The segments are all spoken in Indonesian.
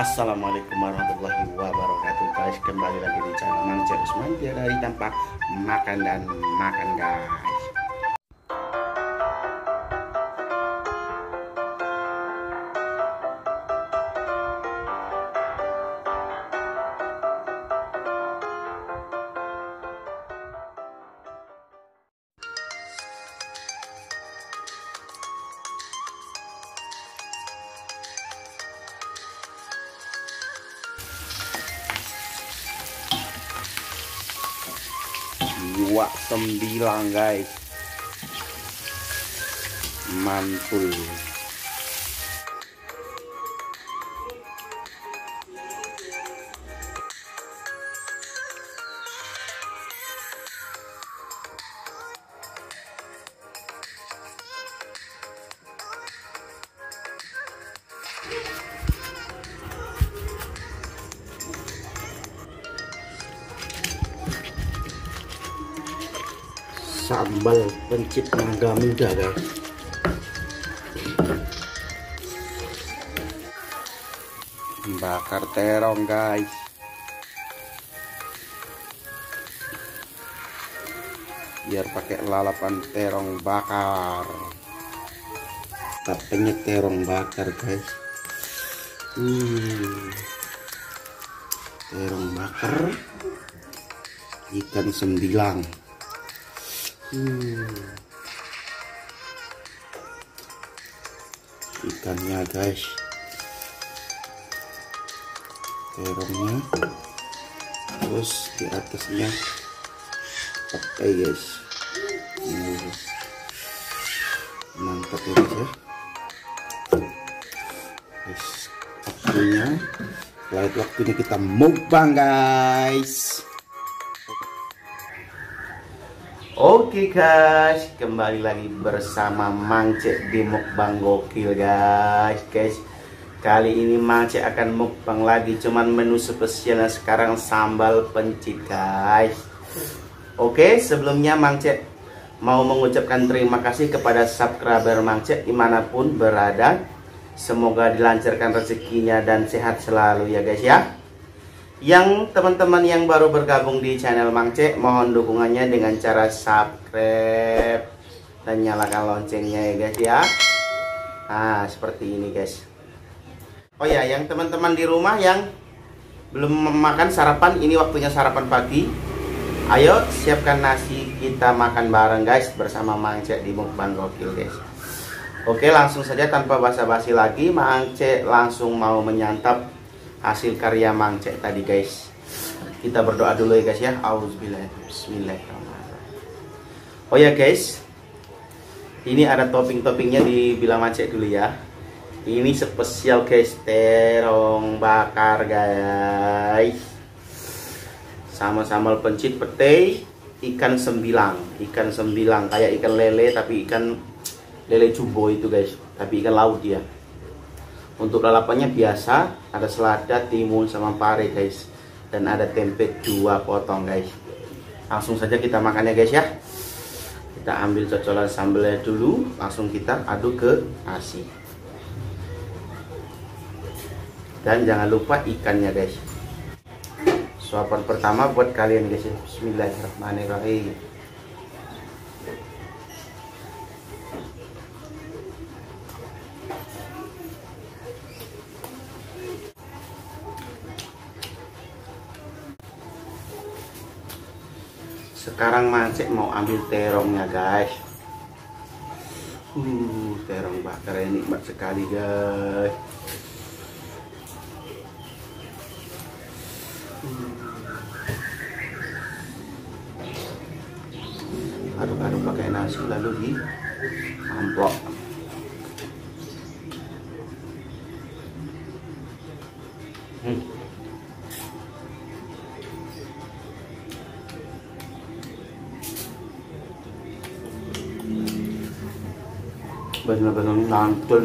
Assalamualaikum warahmatullahi wabarakatuh guys. Kembali lagi di channel Mang Usman Tiada hari tanpa makan dan makan guys dua sembilan guys. Mantul sambal pencit naga muda guys. Bakar terong guys. Biar pakai lalapan terong bakar. Kita penyet terong bakar guys. Hmm. terong bakar. Ikan sembilang hmm. ikannya guys. Terongnya. Terus di atasnya pakai guys. Hmm. mantap ya guys ya. Guys waktunya. Lalu waktunya kita mukbang guys Oke guys, kembali lagi bersama Mangcek di mukbang gokil guys, guys. Kali ini Mangcek akan mukbang lagi, cuman menu spesialnya sekarang sambal pencit guys. Oke, sebelumnya Mangcek mau mengucapkan terima kasih kepada subscriber Mangcek di mana pun berada. Semoga dilancarkan rezekinya dan sehat selalu ya guys ya. Yang teman-teman yang baru bergabung di channel Mang Cek, mohon dukungannya dengan cara subscribe dan nyalakan loncengnya ya guys ya. Nah, seperti ini guys. Oh ya, yang teman-teman di rumah yang belum makan sarapan, ini waktunya sarapan pagi. Ayo siapkan nasi kita makan bareng guys bersama Mang Cek di Mukbang Gokil guys. Oke, langsung saja tanpa basa-basi lagi, Mang Cek langsung mau menyantap hasil karya Mang Cek tadi guys. Kita berdoa dulu ya guys ya. Bismillahirrahmanirrahim. Oh ya guys. Ini ada topping-toppingnya di Bila Mang Cek dulu ya. Ini spesial guys. Terong bakar guys. Sama sambal pencit pete ikan sembilang. Ikan sembilang kayak ikan lele tapi ikan lele jumbo itu guys. Tapi ikan laut dia untuk lalapannya biasa, ada selada, timun, sama pare guys. Dan ada tempe dua potong guys. Langsung saja kita makannya guys ya. Kita ambil cocolan sambelnya dulu, langsung kita aduk ke nasi. Dan jangan lupa ikannya guys. Suapan pertama buat kalian guys ya. Bismillahirrahmanirrahim. Sekarang Mancek mau ambil terongnya guys. Uh terong bakar ini nikmat sekali guys. Aduk-aduk pakai nasi lalu di amplop na ganun, naantol.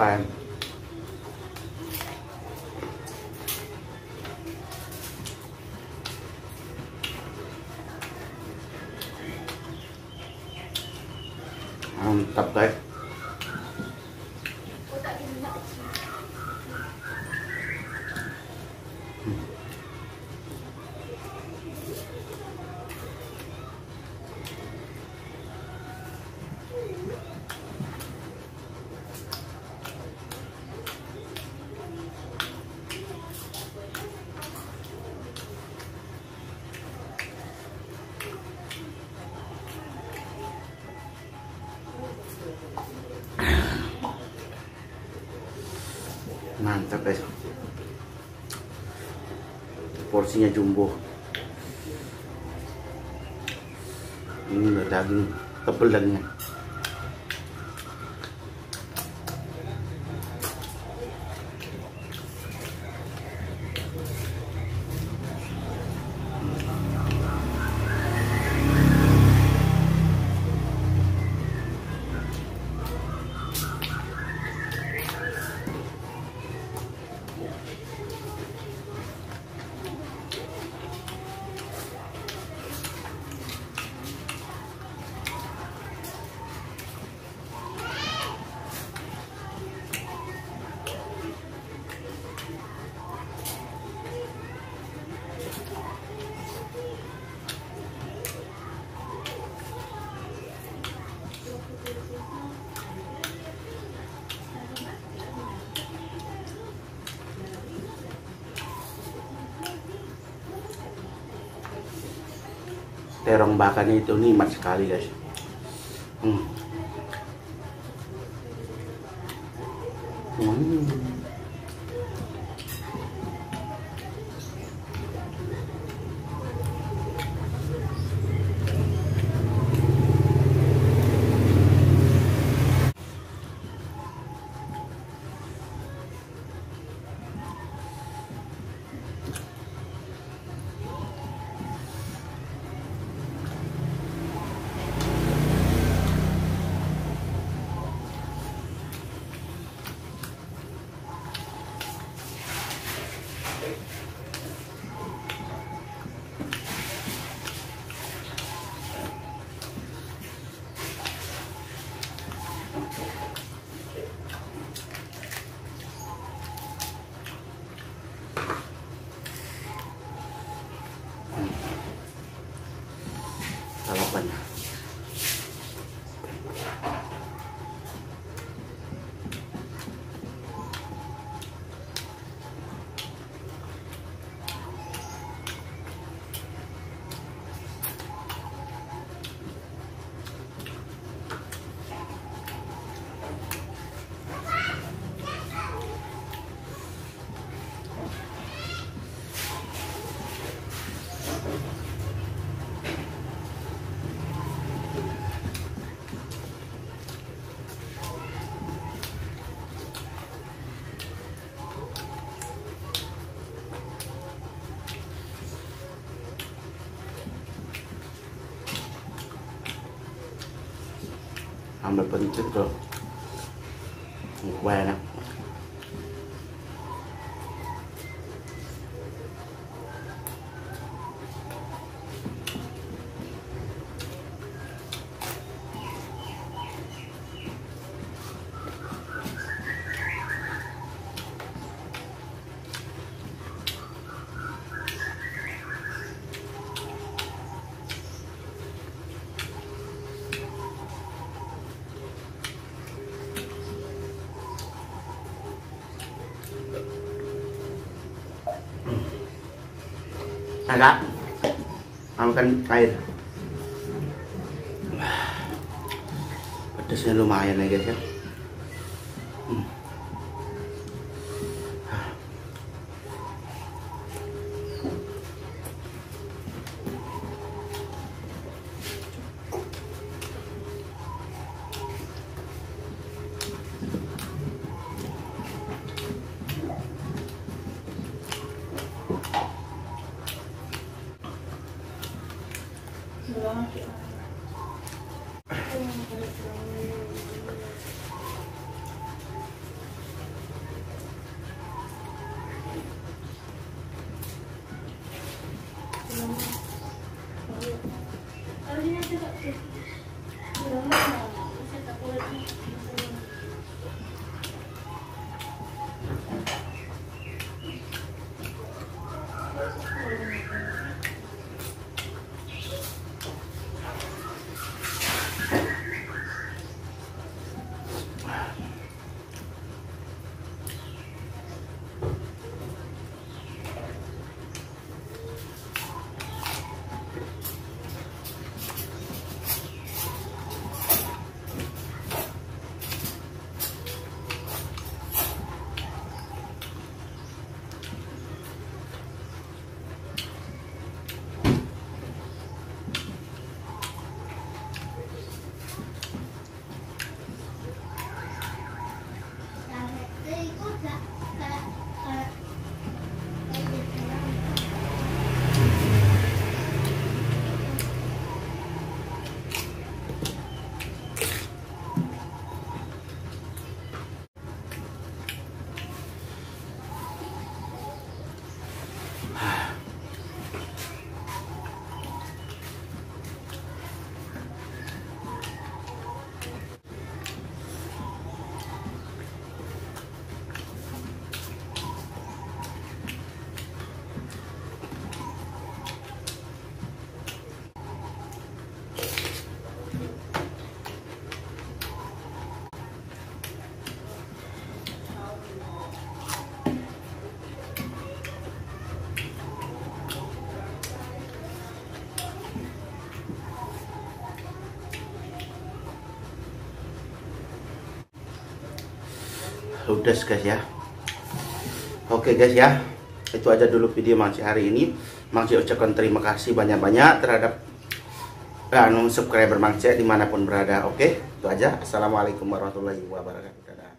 plan mantap guys porsinya jumbo. Ini udah daging tebel dagingnya terong bakarnya itu nikmat sekali guys hmm. আমরা পঞ্চের রোগ แวนะ agak. Makan air. Pedasnya lumayan ya guys ya Ludes guys ya. Oke guys ya. Itu aja dulu video Mangci hari ini. Mangci ucapkan terima kasih banyak-banyak terhadap anu subscriber Mangci di mana pun berada. Oke itu aja. Assalamualaikum warahmatullahi wabarakatuh